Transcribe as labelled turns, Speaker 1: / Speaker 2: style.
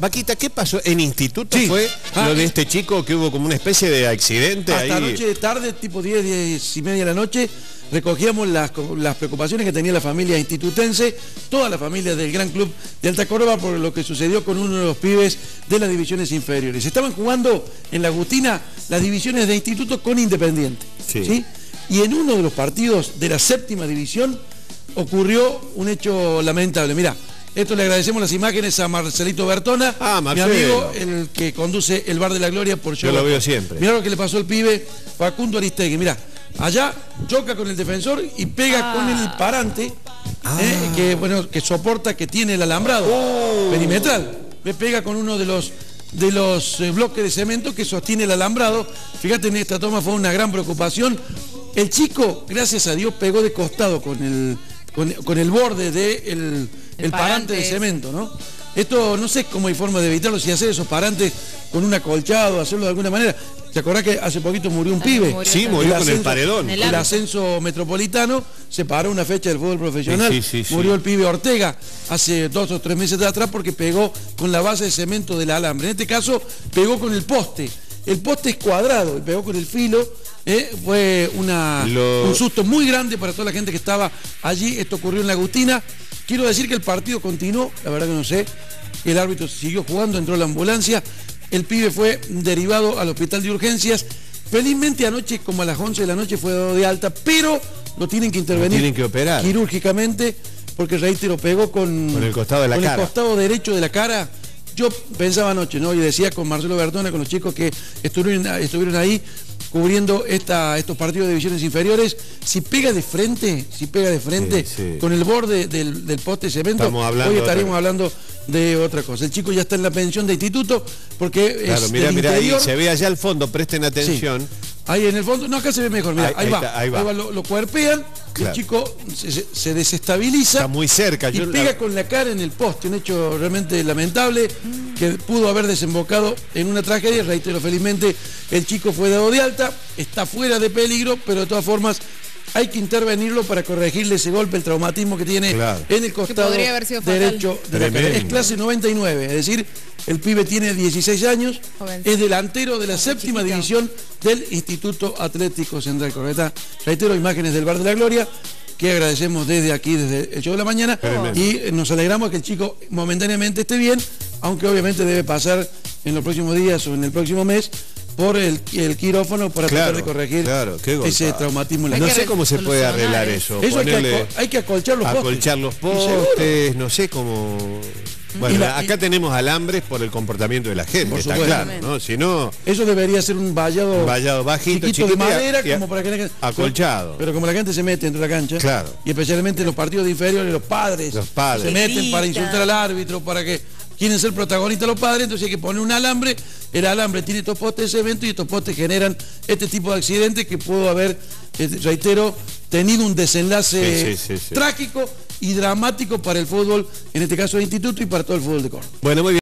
Speaker 1: Vaquita, ¿qué pasó? ¿En instituto
Speaker 2: Sí.
Speaker 1: fue
Speaker 2: Ah,
Speaker 1: lo de
Speaker 2: eh.
Speaker 1: este chico que hubo como una especie de accidente
Speaker 2: Hasta
Speaker 1: ahí?
Speaker 2: anoche de tarde, tipo 10, 10 y media de la noche, recogíamos las, las preocupaciones que tenía la familia institutense, toda la familia del Gran Club de Alta Córdoba por lo que sucedió con uno de los pibes de las divisiones inferiores. Estaban jugando en la Agustina las divisiones de instituto con Independiente.
Speaker 1: Sí.
Speaker 2: Y en uno de los partidos de la séptima división ocurrió un hecho lamentable. Mirá, esto le agradecemos las imágenes a Marcelito Bertona,
Speaker 1: Ah,
Speaker 2: mi amigo, el que conduce el Bar de la Gloria por
Speaker 1: Yo lo veo siempre.
Speaker 2: Mirá lo que le pasó al pibe Facundo Aristegui. Mirá, allá choca con el defensor y pega con el parante
Speaker 1: Ah.
Speaker 2: eh, que, bueno, que soporta, que tiene el alambrado
Speaker 1: Oh.
Speaker 2: perimetral. Le pega con uno de los de los eh, bloques de cemento que sostiene el alambrado. Fíjate, en esta toma fue una gran preocupación. El chico, gracias a Dios, pegó de costado con el, con, con el borde del de el, parante de cemento, ¿no? Esto no sé cómo hay forma de evitarlo, si hacer esos parantes con un acolchado, hacerlo de alguna manera. ¿Te acordás que hace poquito murió un pibe?
Speaker 3: murió
Speaker 1: Sí, murió con el paredón.
Speaker 3: El
Speaker 2: ascenso metropolitano se paró una fecha del fútbol profesional.
Speaker 1: Sí, sí, sí,
Speaker 2: murió
Speaker 1: sí.
Speaker 2: el pibe Ortega hace dos o tres meses de atrás porque pegó con la base de cemento del alambre. En este caso pegó con el poste. El poste es cuadrado y pegó con el filo. ¿eh? Fue una,
Speaker 1: Lo-
Speaker 2: un susto muy grande para toda la gente que estaba allí. Esto ocurrió en la Agustina. Quiero decir que el partido continuó, la verdad que no sé. El árbitro siguió jugando, entró la ambulancia. El pibe fue derivado al hospital de urgencias. Felizmente anoche, como a las 11 de la noche, fue dado de alta, pero lo tienen que intervenir
Speaker 1: tienen que operar.
Speaker 2: quirúrgicamente, porque reitero, pegó con,
Speaker 1: Con el costado de la
Speaker 2: con
Speaker 1: cara.
Speaker 2: el costado derecho de la cara. Yo pensaba anoche, ¿no? Y decía con Marcelo Bertona, con los chicos que estuvieron, estuvieron ahí cubriendo esta, estos partidos de divisiones inferiores, si pega de frente, si pega de frente,
Speaker 1: Sí, sí.
Speaker 2: con el borde del, del poste de cemento, hoy estaríamos hablando de otra cosa. El chico ya está en la pensión de instituto porque
Speaker 1: Claro,
Speaker 2: es
Speaker 1: mira, mira ahí, se ve allá al fondo, presten atención.
Speaker 2: Ahí en el fondo, no, acá se ve mejor, mira,
Speaker 1: Ahí-
Speaker 2: ahí,
Speaker 1: ahí
Speaker 2: va,
Speaker 1: ahí va.
Speaker 2: lo, lo cuerpean,
Speaker 1: Claro.
Speaker 2: el chico se, se- se desestabiliza.
Speaker 1: Está muy cerca.
Speaker 2: Y
Speaker 1: yo la-
Speaker 2: pega con la cara en el poste, un hecho realmente lamentable que pudo haber desembocado en una tragedia. Reitero, felizmente el chico fue dado de alta, está fuera de peligro, pero de todas formas hay que intervenirlo para corregirle ese golpe, el traumatismo que tiene
Speaker 1: Claro.
Speaker 2: en el costado
Speaker 3: podría haber sido fatal.
Speaker 2: derecho de la. Es clase 99, es decir, el pibe tiene 16 años,
Speaker 3: Jovencito.
Speaker 2: es delantero de la séptima
Speaker 3: chiquito.
Speaker 2: división del Instituto Atlético Central Correcta. Reitero, imágenes del Bar de la Gloria que agradecemos desde aquí, desde el show de la mañana, y nos alegramos que el chico momentáneamente esté bien, aunque obviamente debe pasar en los próximos días o en el próximo mes por el, el quirófano para
Speaker 1: Claro,
Speaker 2: tratar de corregir
Speaker 1: claro,
Speaker 2: ese traumatismo. en la
Speaker 1: No sé cómo se puede arreglar
Speaker 3: eso.
Speaker 2: hay que, hay que acolchar los postes.
Speaker 1: acolchar los postes, no sé cómo. Bueno,
Speaker 2: la-
Speaker 1: acá
Speaker 2: y-
Speaker 1: tenemos alambres por el comportamiento de la gente,
Speaker 2: Por
Speaker 1: está
Speaker 2: supuesto.
Speaker 1: claro, ¿no? Si no,
Speaker 2: Eso debería ser un vallado,
Speaker 1: Un vallado bajito,
Speaker 2: chiquito de
Speaker 1: chiquito y a-
Speaker 2: madera,
Speaker 1: a-
Speaker 2: como para que la gente-
Speaker 1: acolchado.
Speaker 2: Pero como la gente se mete dentro de la cancha,
Speaker 1: Claro.
Speaker 2: y especialmente en los partidos de inferiores, los padres,
Speaker 1: Los padres.
Speaker 2: se meten para insultar al árbitro, para que quieren ser protagonistas los padres, entonces hay que poner un alambre, el alambre tiene estos postes de cemento y estos postes generan este tipo de accidentes que pudo haber, eh, reitero, tenido un desenlace
Speaker 1: Sí, sí, sí, sí.
Speaker 2: trágico y dramático para el fútbol, en este caso de instituto y para todo el fútbol de Córdoba.
Speaker 1: bueno, muy bien.